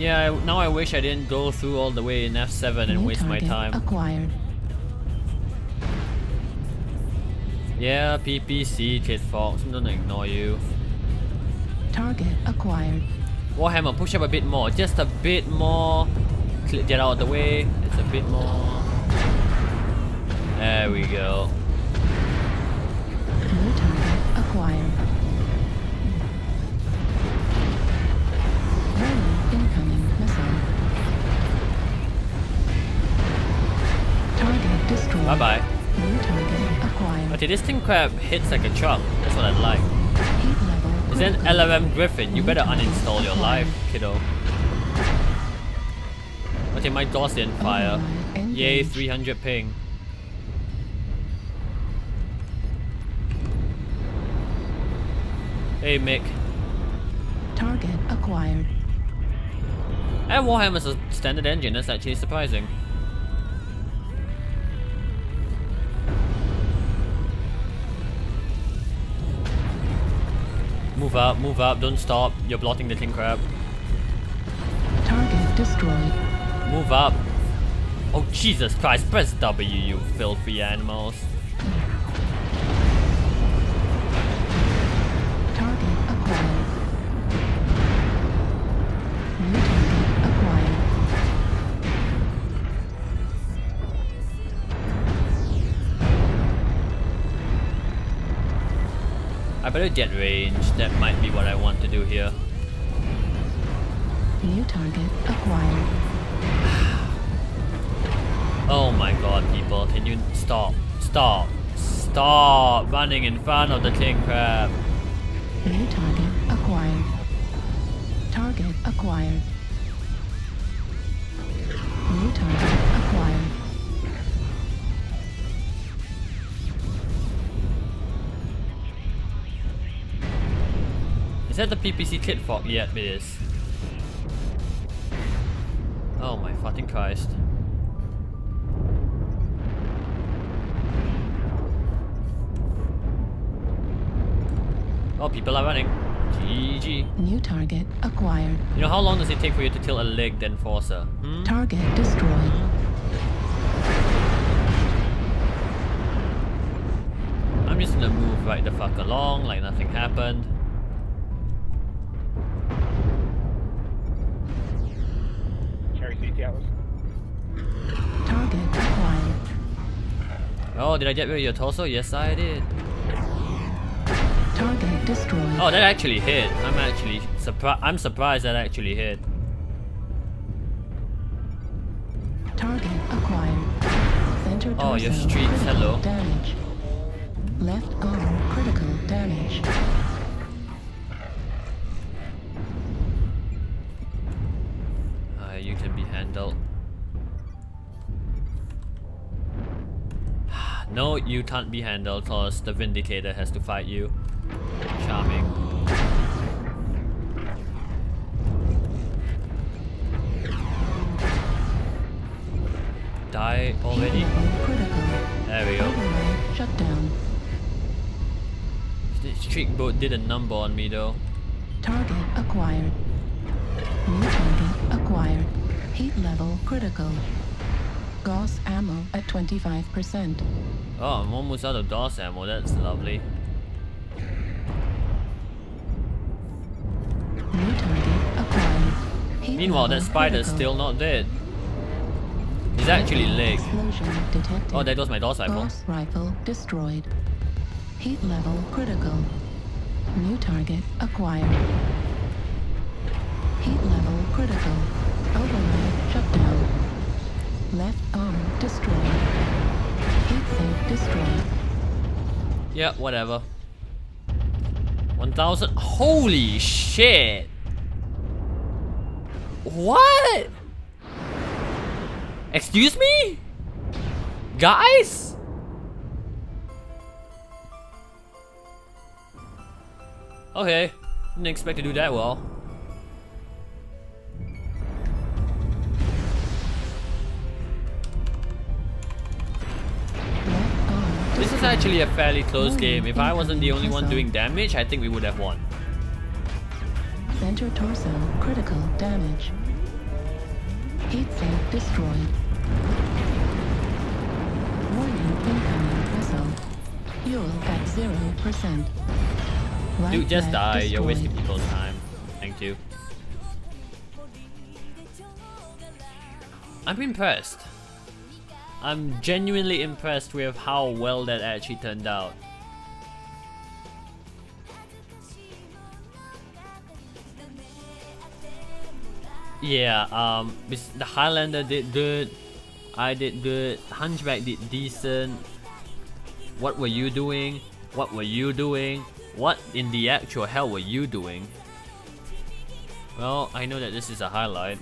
Yeah, now I wish I didn't go through all the way in F7 and New waste my time. Acquired. Yeah, PPC, Kit Fox, I'm gonna ignore you. Target acquired. Warhammer, push up a bit more, just a bit more. Get out of the way, it's a bit more. There we go. Okay, this king crab hits like a truck. That's what I like. Is that critical. LRM Griffin? You better uninstall your life, kiddo. Okay, my didn't fire. Yay, 300 ping. Hey, Mick. Target acquired. And Warhammer's a standard engine, that's actually surprising. Move up, move up, don't stop. You're blocking the king crab. Target destroyed. Move up. Oh Jesus Christ, press W you filthy animals. I better jet range, that might be what I want to do here. New target acquired. Oh my god people, can you stop? Stop! Stop running in front of the king crab. New target acquired. Target acquired. New target Is that the PPC Kit Fox? Yeah, it is. Oh my fucking Christ. Oh, people are running. GG. New target acquired. You know how long does it take for you to kill a leg enforcer? Hmm? Target destroyed. I'm just gonna move right the fuck along like nothing happened. Cherry CT Atlas. Target acquired. Oh, did I get rid of your torso? Yes, I did. Target destroyed. Oh, that actually hit. I'm actually surprised. I'm surprised that actually hit. Target acquired. Center Oh, your torso streaks, critical hello. Damage. Left arm critical damage. You can be handled. no, you can't be handled cause the Vindicator has to fight you. Charming. Die already. Heat level critical. There we go. Override shutdown. This trick boat did a number on me though. Target acquired. New target acquired. Heat level critical. Gauss ammo at 25%. Oh, I'm almost out of Gauss ammo. That's lovely. New target acquired. Heat Meanwhile, that spider's still not dead. He's actually leg. Oh, there goes my Gauss rifle. Gauss rifle destroyed. Heat level critical. New target acquired. Heat level critical. Override shutdown. Left arm destroyed. Heat sink destroyed. Yeah, whatever. 1000. Holy shit! What? Excuse me? Guys? Okay, didn't expect to do that well. Is actually a fairly close game. If I wasn't the only one doing damage, I think we would have won. Center torso critical damage. Heat sink destroyed. Warning incoming vessel. Fuel at 0%. Right Dude, just die. You're wasting people's time. Thank you. I'm impressed. I'm genuinely impressed with how well that actually turned out. Yeah, um, the Highlander did good. I did good. Hunchback did decent. What were you doing? What were you doing? What in the actual hell were you doing? Well, I know that this is a highlight.